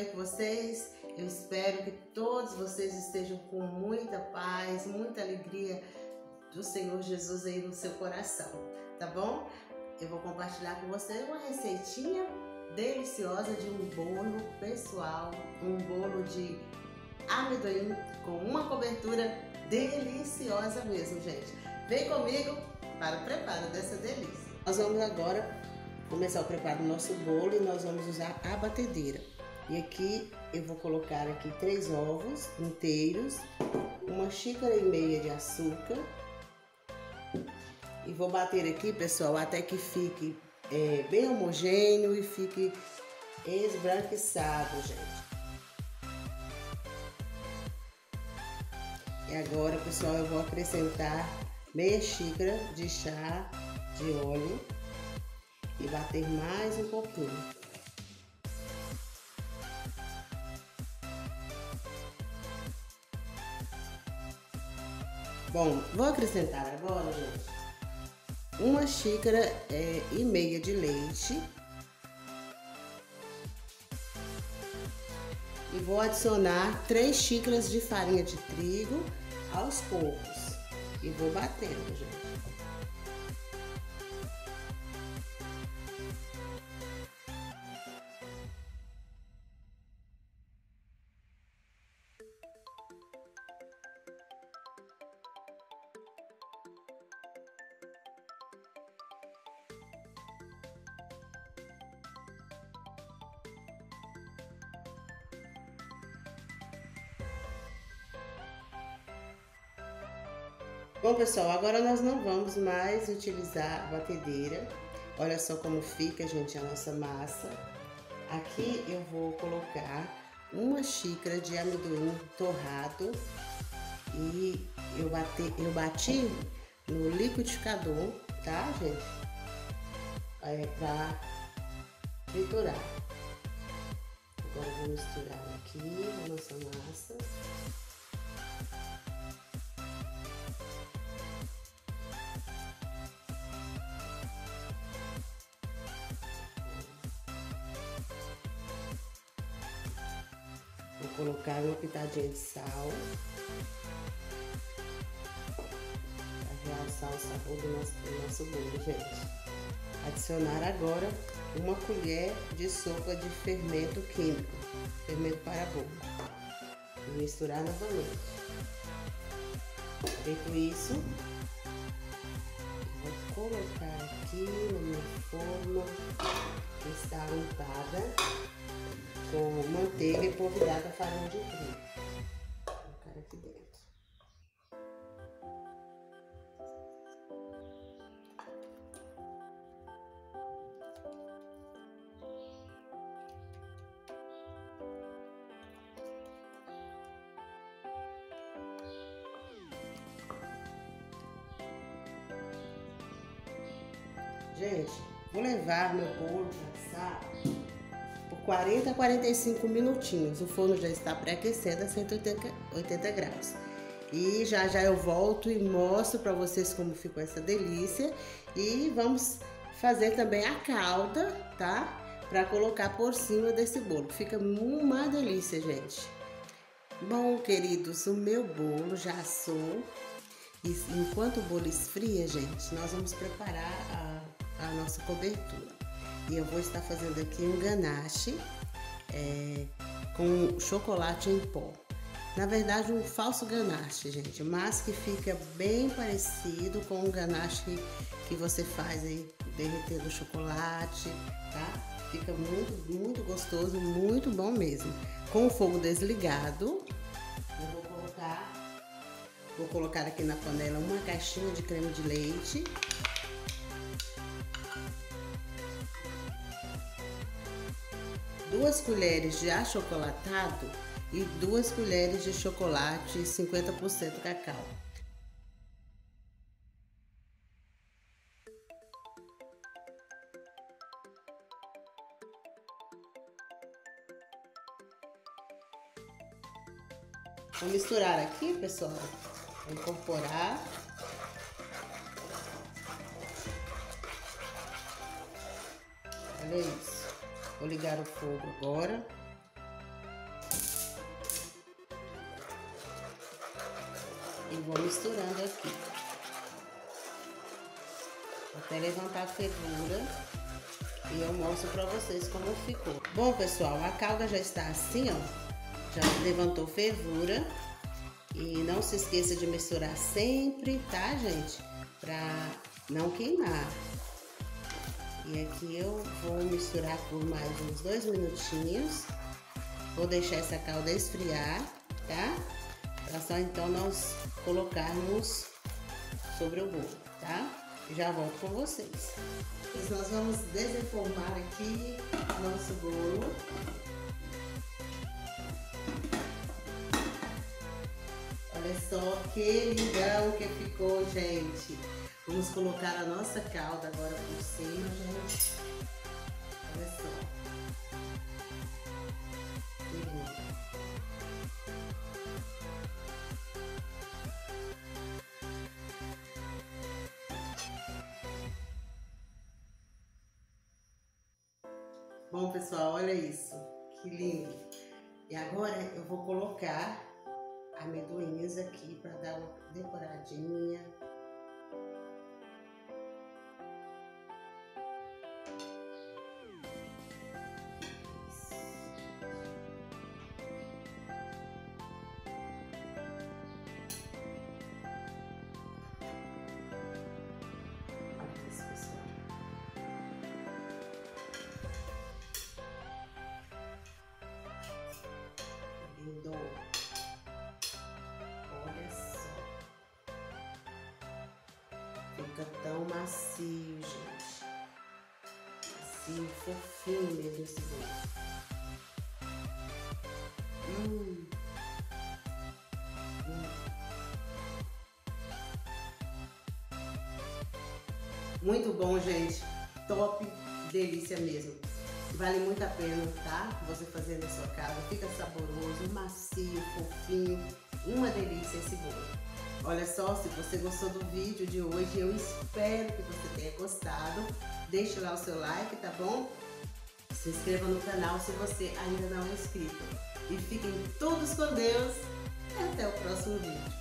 bem com vocês? Eu espero que todos vocês estejam com muita paz, muita alegria do Senhor Jesus aí no seu coração, tá bom? Eu vou compartilhar com vocês uma receitinha deliciosa de um bolo pessoal, um bolo de amendoim com uma cobertura deliciosa mesmo, gente. Vem comigo para o preparo dessa delícia. Nós vamos agora começar o preparo do nosso bolo e nós vamos usar a batedeira. E aqui eu vou colocar aqui três ovos inteiros, uma xícara e meia de açúcar. E vou bater aqui, pessoal, até que fique é, bem homogêneo e fique esbranquiçado, gente. E agora, pessoal, eu vou acrescentar meia xícara de chá de óleo e bater mais um pouquinho. Bom, vou acrescentar agora, gente, uma xícara é, e meia de leite. E vou adicionar três xícaras de farinha de trigo aos poucos. E vou batendo, gente. Bom, pessoal, agora nós não vamos mais utilizar a batedeira. Olha só como fica, gente, a nossa massa. Aqui eu vou colocar uma xícara de amendoim torrado e eu, bati, eu bati no liquidificador, tá, gente? É pra triturar. Agora eu vou misturar aqui a nossa massa. Colocar uma pitadinha de sal. Para realçar o sabor do nosso, do nosso bolo, gente. Adicionar agora uma colher de sopa de fermento químico, fermento para bolo. E misturar novamente. Feito isso, vou colocar aqui na minha forma que está untada com manteiga e polvilhada a farinha de trigo. Vou colocar aqui dentro. Gente, vou levar meu bolo para assar 40 a 45 minutinhos. O forno já está pré-aquecendo a 180 graus. E já já eu volto e mostro para vocês como ficou essa delícia. E vamos fazer também a calda, tá? Para colocar por cima desse bolo. Fica uma delícia, gente. Bom, queridos, o meu bolo já assou. E enquanto o bolo esfria, gente, nós vamos preparar a, a nossa cobertura. E eu vou estar fazendo aqui um ganache é, com chocolate em pó. Na verdade, um falso ganache, gente, mas que fica bem parecido com o ganache que, você faz aí derretendo o chocolate, tá? Fica muito, muito gostoso, muito bom mesmo. Com o fogo desligado, eu vou colocar, vou colocar aqui na panela uma caixinha de creme de leite duas colheres de achocolatado e duas colheres de chocolate 50% cacau. Vou misturar aqui, pessoal. Vou incorporar. Olha isso. Vou ligar o fogo agora. E vou misturando aqui. Até levantar a fervura. E eu mostro pra vocês como ficou. Bom, pessoal, a calda já está assim, ó. Já levantou fervura. E não se esqueça de misturar sempre, tá, gente? Pra não queimar. E aqui eu vou misturar por mais uns dois minutinhos. Vou deixar essa calda esfriar, tá? Pra só então nós colocarmos sobre o bolo, tá? Já volto com vocês. Nós vamos desenformar aqui nosso bolo. Olha só que lindão que ficou, gente. Vamos colocar a nossa calda agora por cima, gente. Olha só. Que. Bom, pessoal, olha isso. Que lindo. E agora eu vou colocar amendoins aqui para dar uma decoradinha. Fica tão macio, gente. Macio, fofinho mesmo esse bolo. Hum. hum. Muito bom, gente. Top, delícia mesmo. Vale muito a pena, tá? Você fazer na sua casa. Fica saboroso, macio, fofinho. Uma delícia esse bolo. Olha só, se você gostou do vídeo de hoje, eu espero que você tenha gostado. Deixe lá o seu like, tá bom? Se inscreva no canal se você ainda não é inscrito. E fiquem todos com Deus. Até o próximo vídeo.